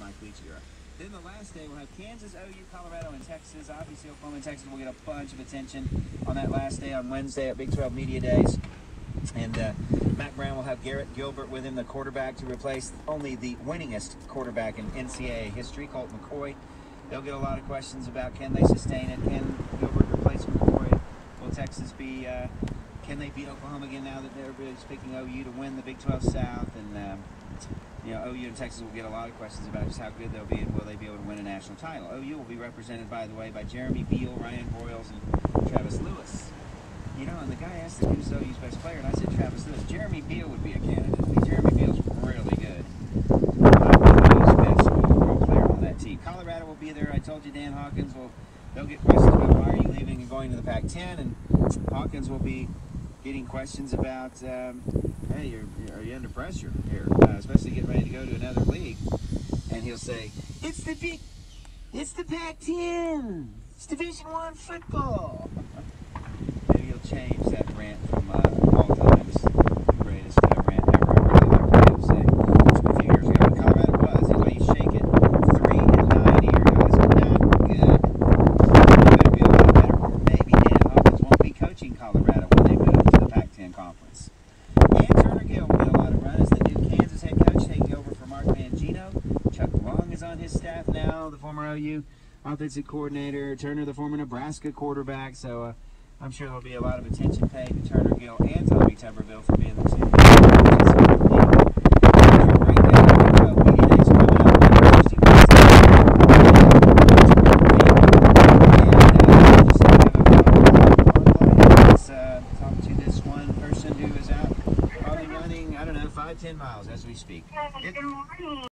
Mike. Then the last day we'll have Kansas, OU, Colorado, and Texas. Obviously, Oklahoma and Texas will get a bunch of attention on that last day on Wednesday at Big 12 Media Days. And uh, Mack Brown will have Garrett Gilbert with him, the quarterback, to replace only the winningest quarterback in NCAA history, Colt McCoy. They'll get a lot of questions about can they sustain it? Can Gilbert replace McCoy? Will Texas be? Uh, can they beat Oklahoma again now that really picking OU to win the Big 12 South? And um, you know, OU and Texas will get a lot of questions about just how good they'll be and will they be able to win a national title. OU will be represented, by the way, by Jeremy Beal, Ryan Broyles, and Travis Lewis. You know, and the guy asked me who's OU's best player, and I said Travis Lewis. Jeremy Beal would be a candidate. I mean, Jeremy Beal's really good. OU's best player on that team. Colorado will be there. I told you Dan Hawkins will. They'll get questions about why are you leaving and going to the Pac-10, and Hawkins will be getting questions about, um, hey, you're, are you under pressure here, uh, especially getting ready to go to another league? And he'll say, it's the big, it's the Pac-10, it's Division One football. Maybe he'll change that rant from uh, all times greatest uh, rant ever. I really like what he'll say. A few years ago, in Colorado was, he's like, you shake it, three and nine here, guys, not good. Could be a lot better, or maybe Dan Hawkins won't be coaching Colorado when they move to the Pac-10 conference. And Turner Gill will get a lot of run as the new Kansas head coach taking over for Mark Mangino. Chuck Long is on his staff now, the former OU offensive coordinator. Turner, the former Nebraska quarterback. So uh, I'm sure there'll be a lot of attention paid to Turner Gill and Tommy Tuberville for being the two. Uh, talk to this one person who is out probably running, I don't know, five, ten miles as we speak. Morning.